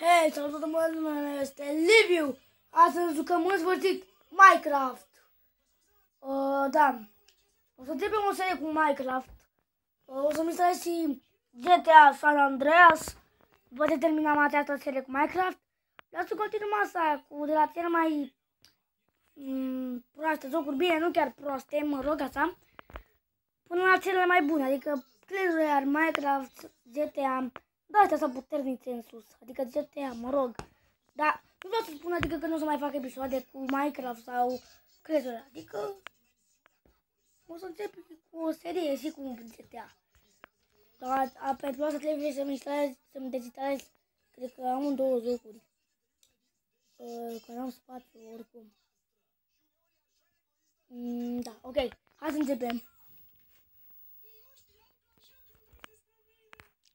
Hei, salut mă, numele este Liviu. Astăzi jucăm în sfârșit Minecraft. Uh, da. O să începem o serie cu Minecraft. Uh, o să-mi instalez și GTA San Andreas. După ce terminăm această serie cu Minecraft. Vreau să continuăm asta cu de la cel mai mm, proaste jocuri. Bine, nu chiar proaste, mă rog așa. Până la cele mai bune, adică Clash Royale, Minecraft, GTA da, astea sunt puternice în sus. Adică GTA, mă rog. Dar nu vreau să spun adică că nu o să mai fac episoade cu Minecraft sau crezări. Adică o să încep cu o serie și cu GTA. Dar a, pentru asta trebuie să-mi instalez, să-mi dezinstalez, cred că am în două jocuri. Uh, că n-am spațiu oricum. Mm, da, ok. Hai să începem.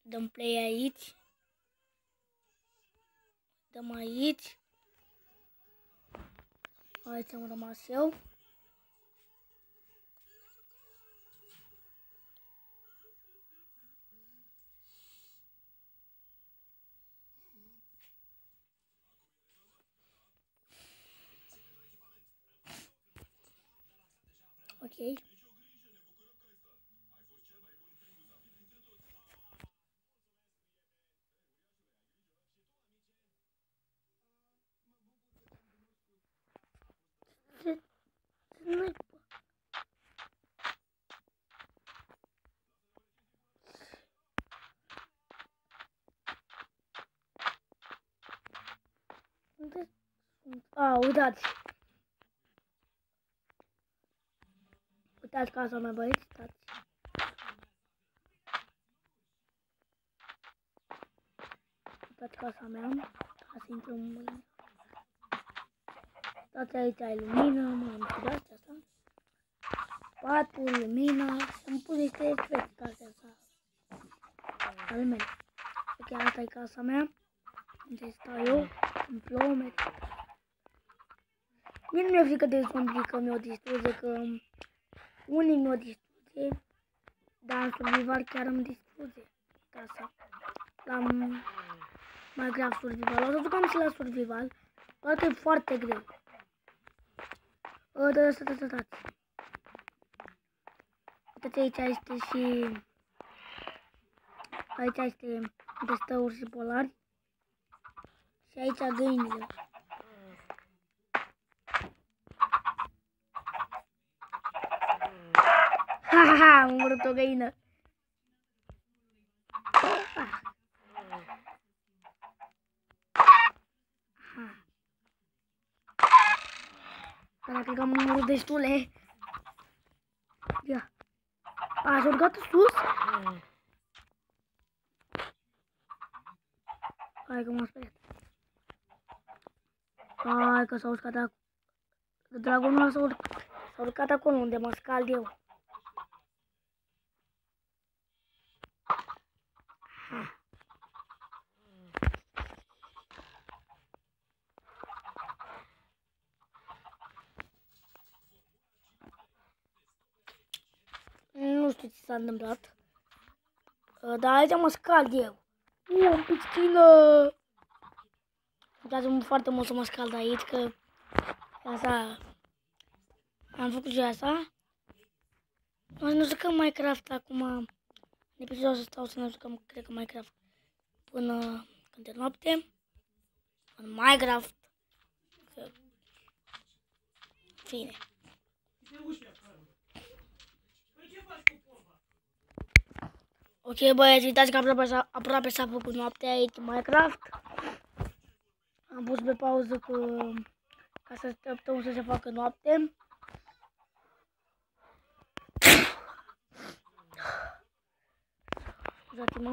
Dăm play aici. Dăm aici. Aici am rămas eu. Ok. Nu-i Unde sunt? A, uitați! Uitați casa mea, băieți, uitați! Uitați casa mea, ca să intrăm mâine. Toate aici ai lumină, mă am și de asta. Patul, lumina, să-mi pun niște efecte astea asta. Ale mele. Ok, asta e casa mea. Unde stau eu, în plouă, Mie nu mi-e frică de zombie că mi-o distruge, că unii mi-o distruge, dar în survival chiar îmi distruge casa. La mai grav survival. O să jucăm și la survival, doar că e foarte greu. O, da, da, da, da, da. Uite aici este și... Aici este unde stă urși polari. Și aici găinile. Ha, ha, ha, am omorât o găină. Dar cred că am omorât destule. Ia. A, s-a urcat sus? Hai că m-am speriat. Hai că s-a urcat acolo. Dragonul s-a urcat. S-a urcat acolo unde mă scald eu. Nu știu ce s-a întâmplat. Uh, dar aici mă scald eu. Uh, în piscină! Îmi place foarte mult să mă scald aici, că asta... Am făcut și asta. Noi ne jucăm Minecraft acum. În episodul ăsta o să ne jucăm, cred că Minecraft până când e noapte. În Minecraft. Că... Fine. Ok, băieți, uitați că aproape, aproape s-a făcut noaptea aici Minecraft. Am pus pe pauză cu, ca să așteptăm să se facă noapte. Scuzați-mă.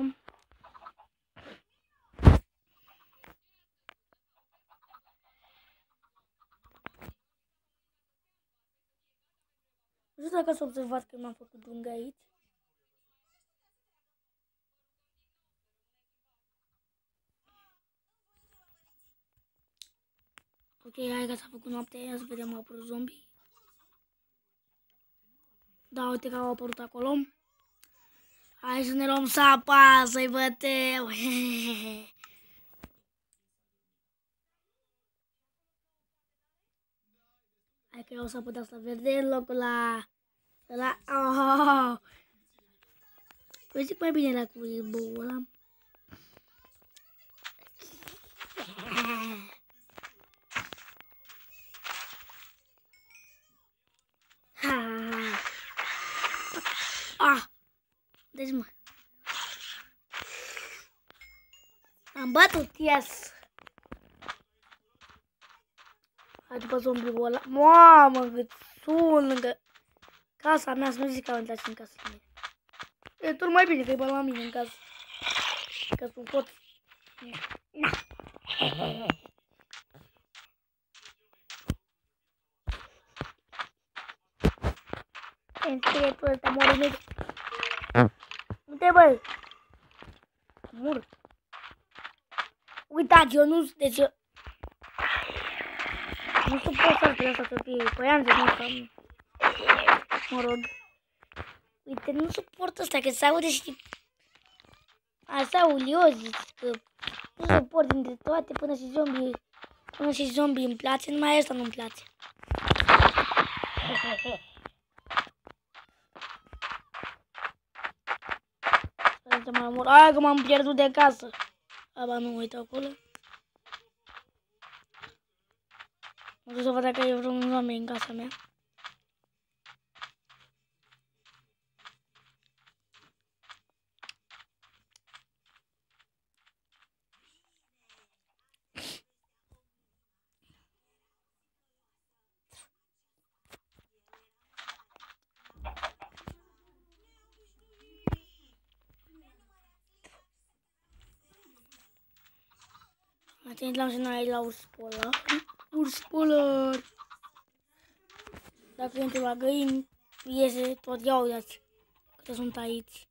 Nu știu dacă s-a observat că m-am făcut lungă aici. Ok, hai că s-a făcut noapte, ia să vedem, au apărut zombie. Da, uite că au apărut acolo. Hai să ne luăm sapa, să-i bătem. Hai că eu o să putea să verde în locul la... la... Oh! Păi mai bine la cu ăla. Yes! Hai după zombiul ăla. Mamă, cât sun lângă casa mea, să nu zic că am intrat în casa mea. E tot mai bine că e la mine în casă. Că sunt pot. Na. Între ăsta mori imediat. Uite, bă. Mur. Uitați, eu nu... Deci eu... Nu suport să pe asta să fie păian de nu Mă rog. Uite, nu suport asta, că se aude și... Asta, Ulio, zici că nu suport dintre toate până și zombie. Până și zombie îmi place, numai asta nu-mi place. Să mă mor. Aia că m-am pierdut de casă. Aba nu uit acolo. Mă duc să văd dacă e vreun oameni în casa mea. Atent la aici la urs polar. Urs polar. Dacă intri la găini, iese tot ia uitați câte sunt aici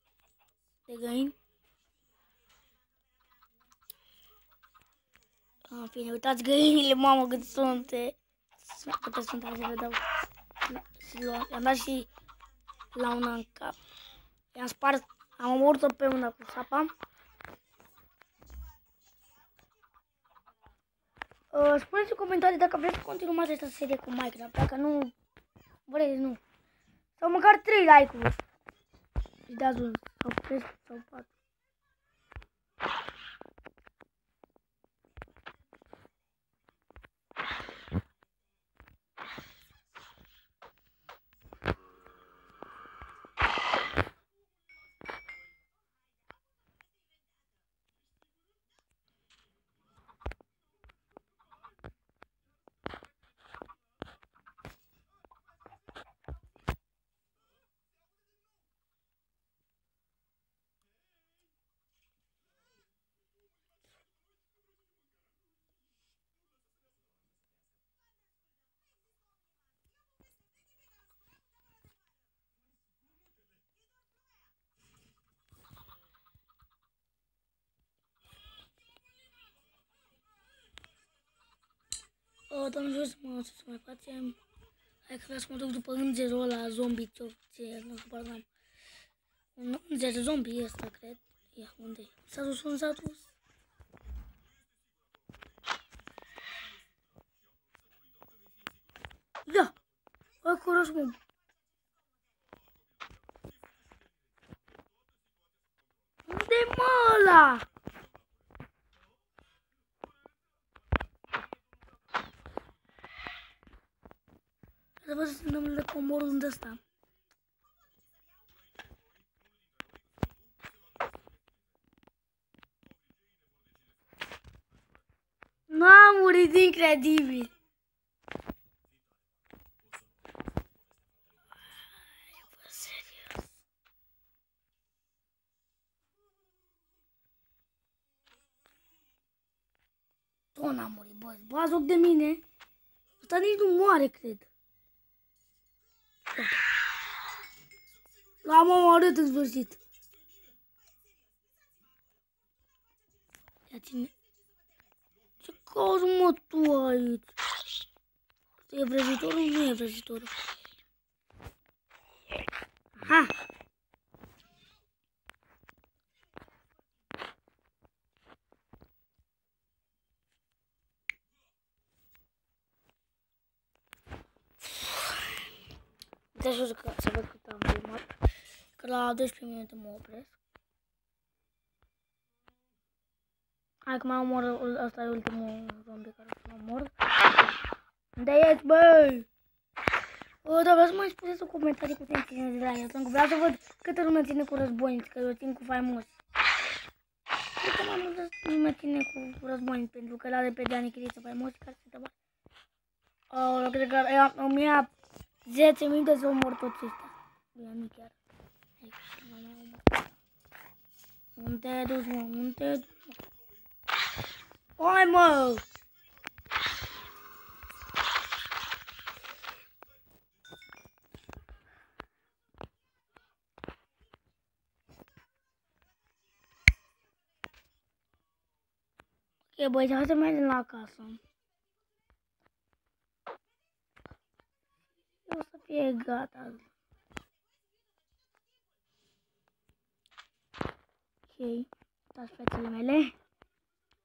de găini. În fine, uitați găinile, mamă, cât sunt. Câte sunt aici, le dau. I-am dat și la una în cap. I-am spart, am omorât-o pe una cu sapa. Uh, spuneți în comentarii dacă vreți să continuăm această serie cu Minecraft. Dacă nu vreți, nu. Sau măcar 3 like-uri. Și dați un sau 3 sau 4. Doamne, jos, mă, să mai facem. Hai că vreau să mă duc după îngerul ăla, zombie, ce, ce, nu știu, pardon. Un înger zombie ăsta, cred. Ia, unde S-a dus, unde s-a dus? Ia! Acolo, mă! Unde mă ăla? Să văd numele comorul de ăsta. N-am murit incredibil. Tot n-am murit, bă, bă, de mine. Ăsta nici nu moare, cred. L-am omorât în sfârșit. Ia ține. Ce cauți mă tu aici? E vrăjitorul? Nu e vrăjitorul. Ha! Trebuie să, să văd cât am filmat. Că la 12 minute mă opresc. Hai că mai omor, ăsta e ultimul zombie care o să omor. Unde ești, băi? O, dar vreau să mai spuneți o comentarii cu tine de la el. Vreau să văd câtă lume ține cu războinici, că eu țin cu faimos. Cred că mai multă lume ține cu războinici, pentru că l-are pe Dani Chiriță faimos care se întâmplă. Oh, cred că am ia 10 minute să omor tot ăsta. Bine, nu chiar. Unde te duci, mă? Unde te duci? Hai, mă! Ok, băi, hai să mergem la casă. O să fie gata. Ok, uitați fețele mele.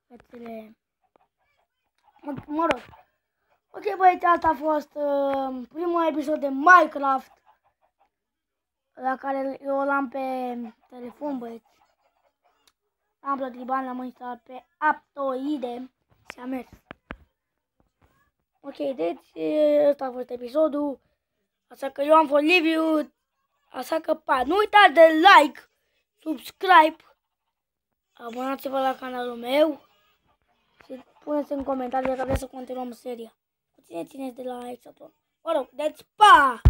Fețele... Mă, mă rog. Ok, băieți, asta a fost uh, primul episod de Minecraft la care eu l-am pe telefon, băieți. Am plătit bani, l-am instalat pe Aptoide și a mers. Ok, deci ăsta a fost episodul. Așa că eu am fost Liviu. Așa că pa, nu uitați de like, subscribe, abonați-vă la canalul meu și puneți în comentarii dacă vreți să continuăm seria. Cu cine țineți de la Exatron. Mă rog, deci pa!